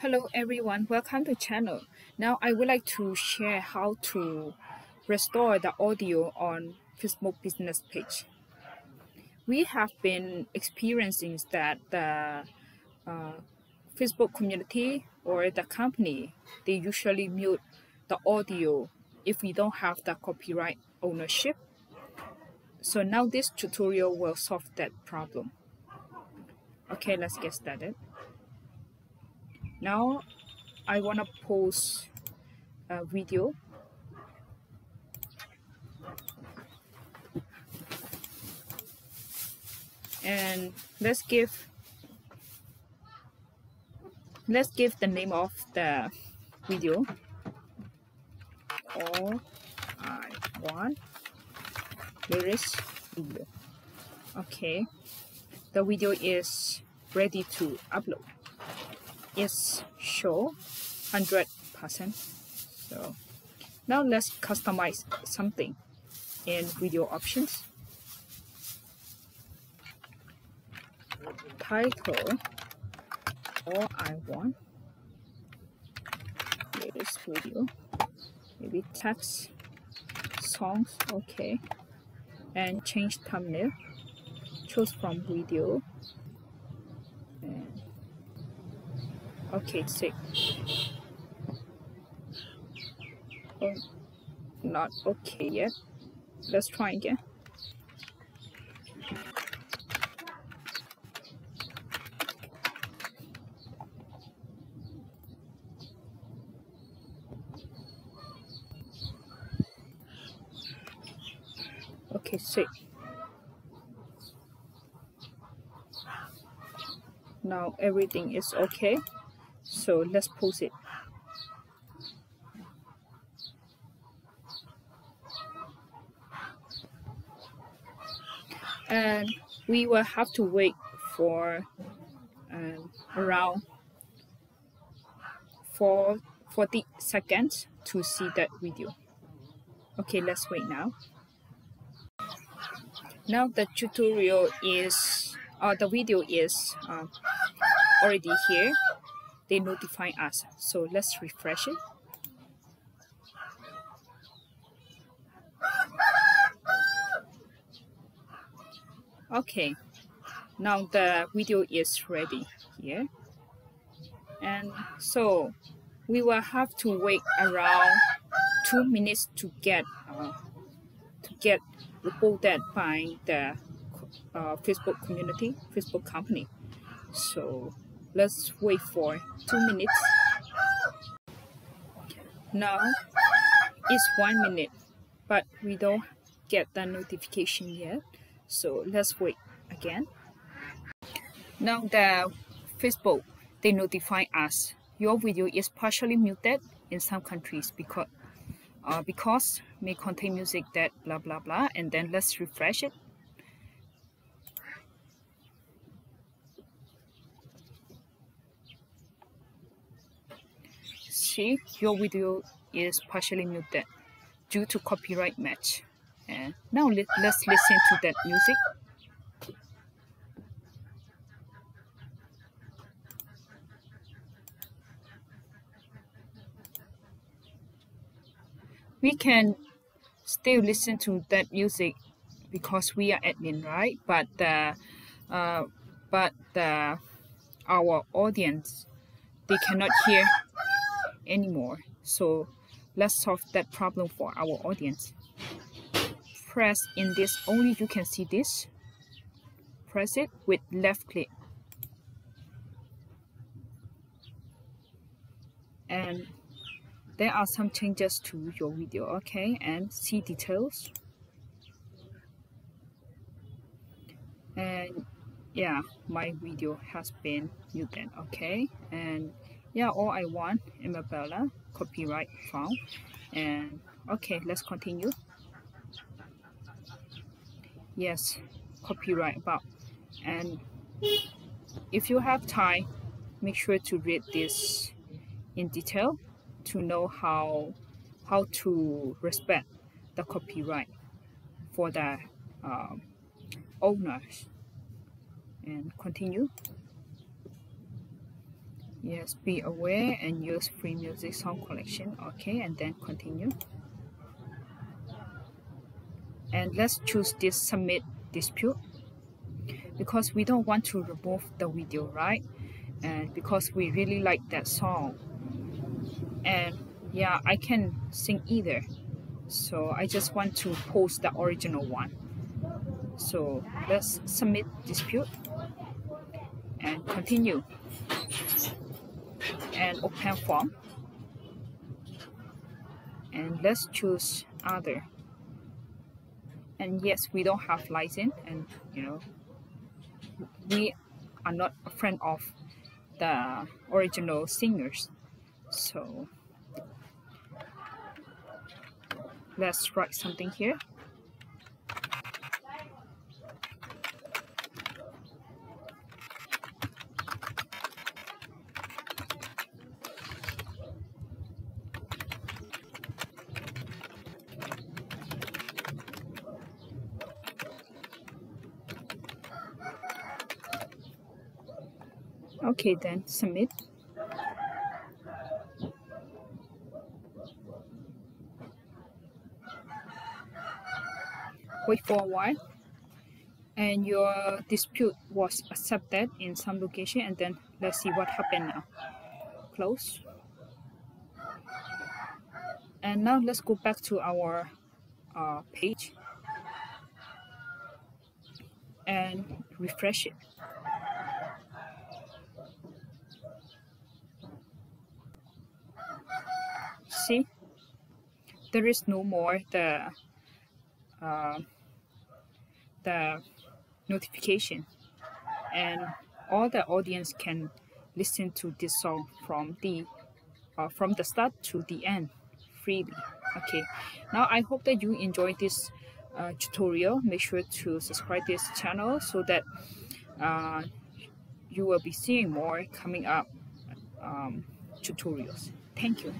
Hello everyone, welcome to channel. Now I would like to share how to restore the audio on Facebook business page. We have been experiencing that the uh, Facebook community or the company, they usually mute the audio if we don't have the copyright ownership. So now this tutorial will solve that problem. Okay, let's get started now I want to post a video. And let's give let's give the name of the video. All I want lyrics video. Okay. The video is ready to upload is show 100%. So now let's customize something in video options. Title, all I want. Latest video. Maybe text, songs, okay. And change thumbnail. Choose from video Okay, sick. Oh, not okay yet. Let's try again. Okay, sick. Now everything is okay so let's pause it. And we will have to wait for um, around 4 40 seconds to see that video. Okay let's wait now. Now the tutorial is uh, the video is uh, already here they notify us. So let's refresh it. Okay, now the video is ready here. And so we will have to wait around two minutes to get uh, to get reported by the uh, Facebook community, Facebook company. So let's wait for two minutes. Now it's one minute but we don't get the notification yet. So let's wait again. Now the facebook they notify us your video is partially muted in some countries because uh, because may contain music that blah blah blah and then let's refresh it your video is partially muted due to copyright match. And now let, let's listen to that music. We can still listen to that music because we are admin, right? But the uh, but the our audience they cannot hear anymore. So let's solve that problem for our audience. Press in this, only you can see this. Press it with left click. And there are some changes to your video, okay? And see details. And yeah, my video has been muted, okay? And yeah all i want Amabella copyright found. And okay let's continue. Yes copyright about and if you have time make sure to read this in detail to know how how to respect the copyright for the um, owners. And continue yes be aware and use free music song collection okay and then continue. And let's choose this submit dispute. Because we don't want to remove the video right? And because we really like that song. And yeah I can sing either. So I just want to post the original one. So let's submit dispute and continue and open form. And let's choose other. And yes we don't have license and you know we are not a friend of the original singers. So let's write something here okay then submit wait for a while. And your dispute was accepted in some location and then let's see what happened now. Close. And now let's go back to our uh, page and refresh it see? There is no more the uh, the notification. And all the audience can listen to this song from the uh, from the start to the end freely. Okay. Now i hope that you enjoyed this uh, tutorial. Make sure to subscribe this channel so that uh, you will be seeing more coming up um, tutorials. Thank you